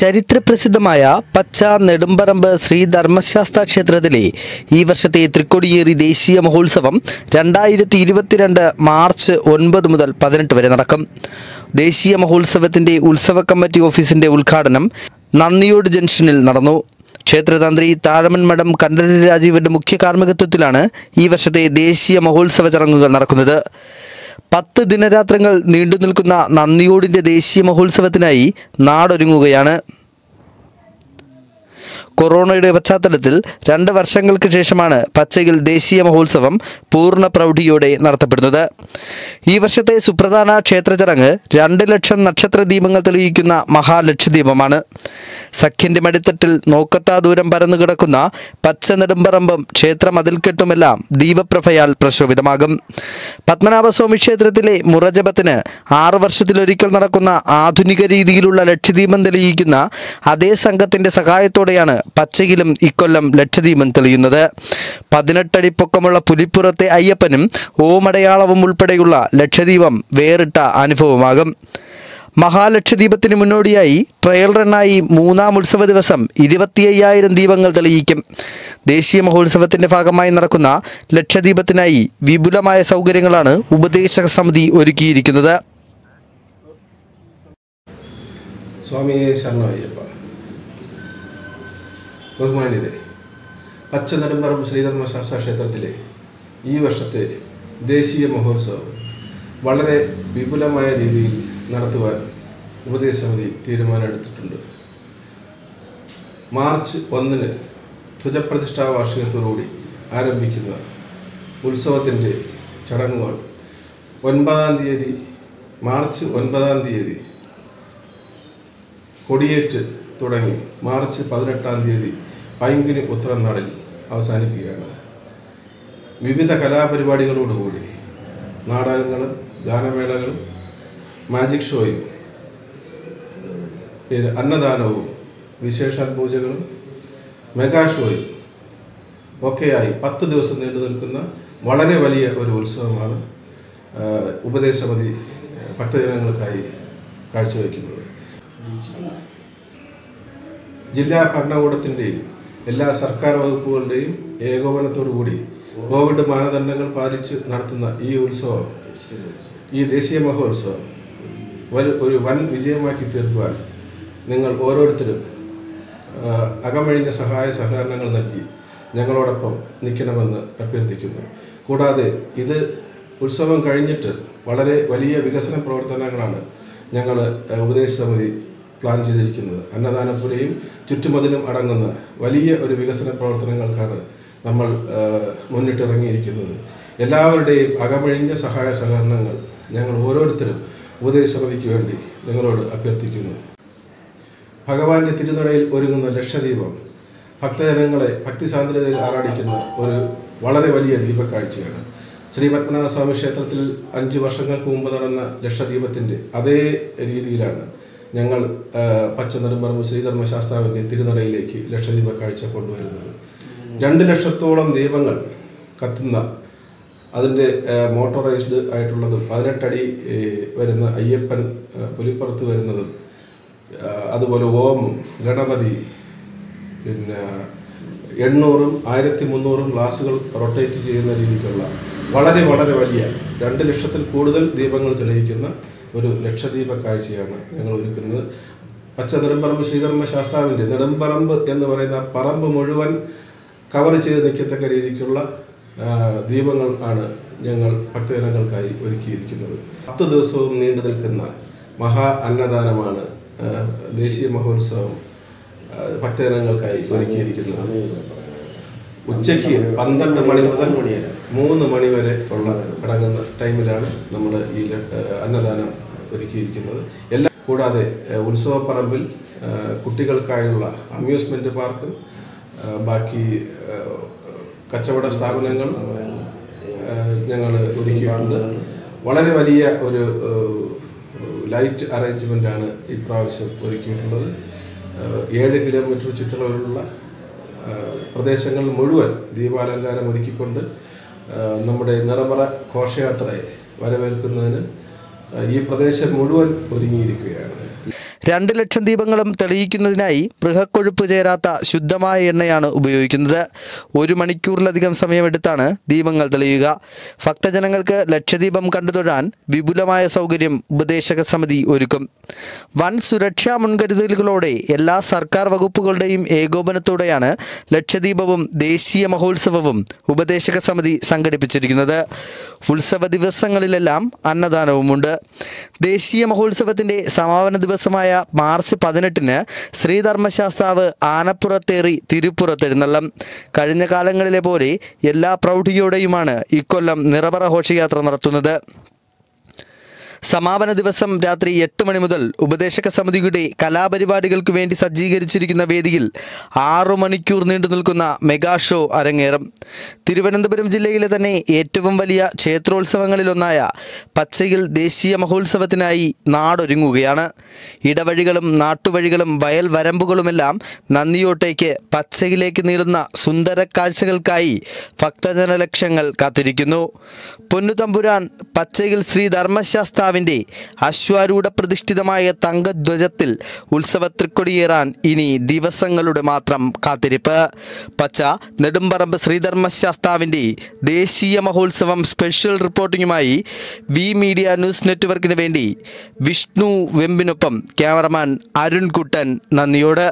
ചരിത്രപ്രസിദ്ധമായ പച്ച നെടുമ്പറമ്പ് ശ്രീ ധർമ്മശാസ്ത്ര ക്ഷേത്രത്തിലെ ഈ വർഷത്തെ തൃക്കൊടിയേറി ദേശീയ മഹോത്സവം രണ്ടായിരത്തി ഇരുപത്തിരണ്ട് മാർച്ച് ഒൻപത് മുതൽ പതിനെട്ട് വരെ നടക്കും. ദേശീയ മഹോത്സവത്തിന്റെ ഉത്സവ കമ്മിറ്റി ഓഫീസിന്റെ ഉദ്ഘാടനം നന്ദിയോട് ജംഗ്ഷനിൽ നടന്നു. ക്ഷേത്രതന്ത്രി താഴമൻ മഠം കണ്ഠരര് രാജീവിന്റെ മുഖ്യ കാർമ്മികത്വത്തിലാണ് ഈ വർഷത്തെ ദേശീയ മഹോത്സവ ചടങ്ങുകൾ നടക്കുന്നത്. പത്ത് ദിനരാത്രങ്ങൾ നീണ്ടു നിൽക്കുന്ന നന്ദിയോടിന്റെ ദേശീയ മഹോത്സവത്തിനായി നാടൊരുങ്ങുകയാണ് കൊറോണയുടെ പശ്ചാത്തലത്തിൽ രണ്ട് വർഷങ്ങൾക്ക് ശേഷമാണ് പച്ചയിൽ ദേശീയ മഹോത്സവം പൂർണ പ്രൗഢിയോടെ നടത്തപ്പെടുന്നത്. ഈ വർഷത്തെ സുപ്രധാന ക്ഷേത്ര ചടങ്ങ് രണ്ട് ലക്ഷം നക്ഷത്ര ദീപങ്ങൾ തെളിയിക്കുന്ന മഹാലക്ഷദ്വീപമാണ് സഖ്യന്റെ മടിത്തട്ടിൽ നോക്കത്താ ദൂരം പരന്നു കിടക്കുന്ന പച്ച നെടുമ്പറമ്പും ക്ഷേത്ര മതിൽക്കെട്ടുമെല്ലാം ദീപപ്രഭയാൽ പ്രശോഭിതമാകും. പത്മനാഭസ്വാമി ക്ഷേത്രത്തിലെ മുറജപത്തിന് ആറു വർഷത്തിലൊരിക്കൽ നടക്കുന്ന ആധുനിക രീതിയിലുള്ള ലക്ഷദ്വീപം തെളിയിക്കുന്ന അതേ സംഘത്തിന്റെ സഹായത്തോടെയാണ് പച്ചയിലും ഇക്കൊല്ലം ലക്ഷദീപം തെളിയുന്നത്. പതിനെട്ടടി പൊക്കമുള്ള പുലിപ്പുറത്തെ അയ്യപ്പനും ഓമടയാളവും ഉൾപ്പെടെയുള്ള ലക്ഷദീപം വേറിട്ട അനുഭവമാകും. മഹാലക്ഷദീപത്തിന് മുന്നോടിയായി ട്രയൽ റണ്ണായി മൂന്നാം ഉത്സവ ദിവസം ഇരുപത്തി അയ്യായിരം ദീപങ്ങൾ തെളിയിക്കും. ദേശീയ മഹോത്സവത്തിന്റെ ഭാഗമായി നടക്കുന്ന ലക്ഷദീപത്തിനായി വിപുലമായ സൗകര്യങ്ങളാണ് ഉപദേശക സമിതി ഒരുക്കിയിരിക്കുന്നത്. സ്വാമിയെ ശരണമയ്യപ്പ ബഹുമാനിതരെ പച്ച നെടുമ്പറം ശ്രീധർമ്മശാസ്ത്ര ക്ഷേത്രത്തിലെ ഈ വർഷത്തെ ദേശീയ മഹോത്സവം വളരെ വിപുലമായ രീതിയിൽ നടത്തുവാൻ ഉപദേശ സമിതി തീരുമാനമെടുത്തിട്ടുണ്ട്. മാർച്ച് ഒന്നിന് ധ്വജപ്രതിഷ്ഠാ വാർഷികത്തോടുകൂടി ആരംഭിക്കുന്ന ഉത്സവത്തിന്റെ ചടങ്ങുകൾ ഒൻപതാം തീയതി മാർച്ച് ഒൻപതാം തീയതി കൊടിയേറ്റ് തുടങ്ങി. മാർച്ച് പതിനെട്ടാം തീയതി പൈങ്കിനി ഉത്തരം നാളിൽ അവസാനിക്കുകയാണ്. വിവിധ കലാപരിപാടികളോടുകൂടി നാടകങ്ങളും ഗാനമേളകളും മാജിക് ഷോയും പിന്നെ അന്നദാനവും വിശേഷാൽ പൂജകളും മെഗാ ഷോയും ഒക്കെയായി പത്ത് ദിവസം നീണ്ടു നിൽക്കുന്ന വളരെ വലിയ ഒരു ഉത്സവമാണ് ഉപദേശമതി ഭക്തജനങ്ങൾക്കായി കാഴ്ചവെക്കുന്നത്. ജില്ലാ ഭരണകൂടത്തിന്റെയും എല്ലാ സർക്കാർ വകുപ്പുകളുടെയും ഏകോപനത്തോടുകൂടി കോവിഡ് മാനദണ്ഡങ്ങൾ പാലിച്ച് നടത്തുന്ന ഈ ഉത്സവം ഈ ദേശീയ മഹോത്സവം ഒരു വൻ വിജയമാക്കി തീർക്കുവാൻ നിങ്ങൾ ഓരോരുത്തരും അകമഴിഞ്ഞ സഹായ സഹകരണങ്ങൾ നൽകി ഞങ്ങളോടൊപ്പം നിൽക്കണമെന്ന് അഭ്യർത്ഥിക്കുന്നു. കൂടാതെ ഇത് ഉത്സവം കഴിഞ്ഞിട്ട് വളരെ വലിയ വികസന പ്രവർത്തനങ്ങളാണ് ഞങ്ങൾ ഉപദേശ സമിതി പ്ലാൻ ചെയ്തിരിക്കുന്നത്. അന്നദാനപുരയും ചുറ്റുമതിലും അടങ്ങുന്ന വലിയ ഒരു വികസന പ്രവർത്തനങ്ങൾക്കാണ് നമ്മൾ മുന്നിട്ടിറങ്ങിയിരിക്കുന്നത്. എല്ലാവരുടെയും അകമഴിഞ്ഞ സഹായ സഹകരണങ്ങൾ ഞങ്ങൾ ഓരോരുത്തരും ഉപദേശസമിതിക്ക് വേണ്ടി നിങ്ങളോട് അഭ്യർത്ഥിക്കുന്നു. ഭഗവാന്റെ തിരുനടയിൽ ഒരുങ്ങുന്ന ലക്ഷദീപം ഭക്തജനങ്ങളെ ഭക്തിസാന്ദ്രതയിൽ ആറാടിക്കുന്ന ഒരു വളരെ വലിയ ദീപക്കാഴ്ചയാണ്. ശ്രീ പത്മനാഭസ്വാമി ക്ഷേത്രത്തിൽ അഞ്ച് വർഷങ്ങൾക്ക് മുമ്പ് നടന്ന ലക്ഷദീപത്തിന്റെ അതേ രീതിയിലാണ് ഞങ്ങൾ പച്ചനെടുമ്പറമ്പ് പച്ച നെടുമ്പറമ്പ് ശ്രീധർമ്മശാസ്താവിന്റെ തിരുനടയിലേക്ക് ലക്ഷദീപ കാഴ്ച കൊണ്ടുവരുന്നത്. രണ്ട് ലക്ഷത്തോളം ദീപങ്ങൾ കത്തുന്ന അതിന്റെ മോട്ടോറൈസ്ഡ് ആയിട്ടുള്ളതും പതിനെട്ടടി വരുന്ന അയ്യപ്പൻ തൊലിപ്പുറത്ത് വരുന്നതും അതുപോലെ ഓം ഗണപതി പിന്നെ എണ്ണൂറും ആയിരത്തി മുന്നൂറും ഗ്ലാസുകൾ റൊട്ടേറ്റ് ചെയ്യുന്ന രീതിക്കുള്ള വളരെ വളരെ വലിയ രണ്ട് ലക്ഷത്തിൽ കൂടുതൽ ദീപങ്ങൾ തെളിയിക്കുന്ന ഒരു ലക്ഷദ്വീപ കാഴ്ചയാണ് ഞങ്ങൾ ഒരുക്കുന്നത്. പച്ച നെടുമ്പറമ്പ് ശ്രീധർമ്മ ശാസ്താവിന്റെ നെടുമ്പറമ്പ് എന്ന് പറയുന്ന പറമ്പ് മുഴുവൻ കവർ ചെയ്ത് നിൽക്കത്തക്ക രീതിക്കുള്ള ദീപങ്ങൾ ആണ് ഞങ്ങൾ ഭക്തജനങ്ങൾക്കായി ഒരുക്കിയിരിക്കുന്നത്. പത്ത് ദിവസവും നീണ്ടു നിൽക്കുന്ന മഹാ അന്നദാനമാണ് ദേശീയ മഹോത്സവം ഭക്തജനങ്ങൾക്കായി ഒരുക്കിയിരിക്കുന്നത്. ഉച്ചയ്ക്ക് പന്ത്രണ്ട് മണി മുതൽ മൂന്ന് മണി വരെ ഉള്ള അടങ്ങുന്ന ടൈമിലാണ് നമ്മുടെ ഈ അന്നദാനം ഒരുക്കിയിരിക്കുന്നത്. എല്ലാ കൂടാതെ ഉത്സവപ്പറമ്പിൽ കുട്ടികൾക്കായുള്ള അമ്യൂസ്മെന്റ് പാർക്ക് ബാക്കി കച്ചവട സ്ഥാപനങ്ങൾ ഞങ്ങൾ ഒരുക്കിയിട്ടുണ്ട്. വളരെ വലിയ ഒരു ലൈറ്റ് അറേഞ്ച്മെന്റ് ആണ് ഇപ്രാവശ്യം ഒരുക്കിയിട്ടുള്ളത്. ഏഴ് കിലോമീറ്റർ ചുറ്റളവിലുള്ള പ്രദേശങ്ങൾ മുഴുവൻ ദീപാലങ്കാരം ഒരുക്കിക്കൊണ്ട് നമ്മുടെ നിറമറ ഘോഷയാത്രയെ വരവേൽക്കുന്നതിന് ഈ പ്രദേശം മുഴുവൻ ഒരുങ്ങിയിരിക്കുകയാണ്. രണ്ട് ലക്ഷം ദീപങ്ങളും തെളിയിക്കുന്നതിനായി മൃഗക്കൊഴുപ്പ് ചേരാത്ത ശുദ്ധമായ എണ്ണയാണ് ഉപയോഗിക്കുന്നത്. ഒരു മണിക്കൂറിലധികം സമയമെടുത്താണ് ദീപങ്ങൾ തെളിയുക. ഭക്തജനങ്ങൾക്ക് ലക്ഷദീപം കണ്ടുതൊഴാൻ വിപുലമായ സൗകര്യം ഉപദേശക സമിതി ഒരുക്കും. വൻ സുരക്ഷാ മുൻകരുതലുകളോടെ എല്ലാ സർക്കാർ വകുപ്പുകളുടെയും ഏകോപനത്തോടെയാണ് ലക്ഷദീപവും ദേശീയ മഹോത്സവവും ഉപദേശക സമിതി സംഘടിപ്പിച്ചിരിക്കുന്നത്. ഉത്സവ ദിവസങ്ങളിലെല്ലാം അന്നദാനവുമുണ്ട്. ദേശീയ മഹോത്സവത്തിന്റെ സമാപന ദിവസമായ മാർച്ച് പതിനെട്ടിന് ശ്രീധർമ്മശാസ്താവ് ആനപ്പുറത്തേറി തിരുപ്പുറത്തെഴുന്നള്ളം. കഴിഞ്ഞ കാലങ്ങളിലെ പോലെ എല്ലാ പ്രൗഢിയോടെയുമാണ് ഇക്കൊല്ലം നിറവറ ഘോഷയാത്ര നടത്തുന്നത്. സമാപന ദിവസം രാത്രി എട്ട് മണി മുതൽ ഉപദേശക സമിതിയുടെ കലാപരിപാടികൾക്ക് വേണ്ടി സജ്ജീകരിച്ചിരിക്കുന്ന വേദിയിൽ ആറു മണിക്കൂർ നീണ്ടു നിൽക്കുന്ന മെഗാ ഷോ അരങ്ങേറും. തിരുവനന്തപുരം ജില്ലയിലെ തന്നെ ഏറ്റവും വലിയ ക്ഷേത്രോത്സവങ്ങളിലൊന്നായ പച്ചയിൽ ദേശീയ മഹോത്സവത്തിനായി നാടൊരുങ്ങുകയാണ്. ഇടവഴികളും നാട്ടുവഴികളും വയൽ വരമ്പുകളുമെല്ലാം നന്ദിയോട്ടേക്ക് പച്ചയിലേക്ക് നീളുന്ന സുന്ദര കാഴ്ചകൾക്കായി ഭക്തജനലക്ഷങ്ങൾ കാത്തിരിക്കുന്നു. പൊന്നുതമ്പുരാൻ പച്ചയിൽ ശ്രീ ധർമ്മശാസ്താവിന്റെ അശ്വാരൂഢ പ്രതിഷ്ഠിതമായ തങ്കധ്വജത്തിൽ ഉത്സവത്രിക്കൊടിയേറാൻ ഇനി ദിവസങ്ങളുടെ മാത്രം കാത്തിരിപ്പ്. പച്ച നെടുമ്പറമ്പ് ശ്രീധർമ്മശാസ്താവിന്റെ ദേശീയ മഹോത്സവം സ്പെഷ്യൽ റിപ്പോർട്ടിങ്ങുമായി വി മീഡിയ ന്യൂസ് നെറ്റ്വർക്കിന് വേണ്ടി വിഷ്ണു വെമ്പിനൊപ്പം ക്യാമറമാൻ അരുൺകുട്ടൻ നന്ദിയോട്.